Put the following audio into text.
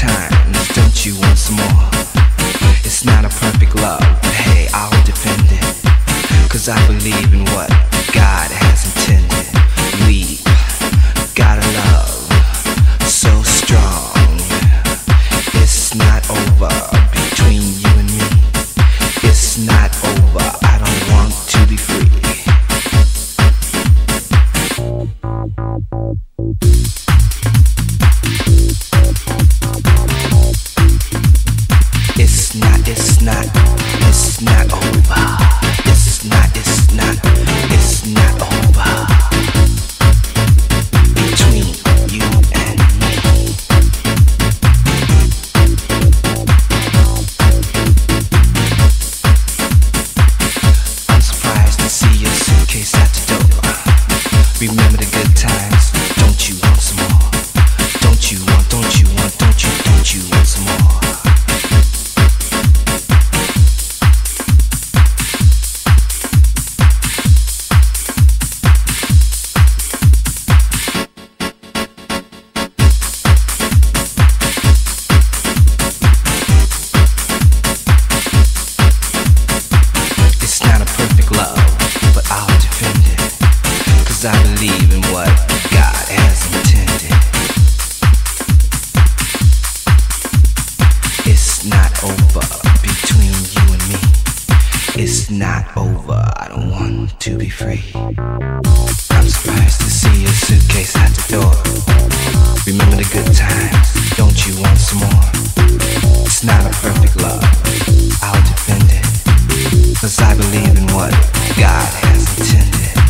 time. Don't you want some more? It's not a perfect love, but hey, I'll defend it. Cause I believe in what Cause I believe in what God has intended. It's not over between you and me. It's not over, I don't want to be free. I'm surprised to see your suitcase at the door. Remember the good times, don't you more? It's not a perfect love, I'll defend it. Cause I believe in what God has intended.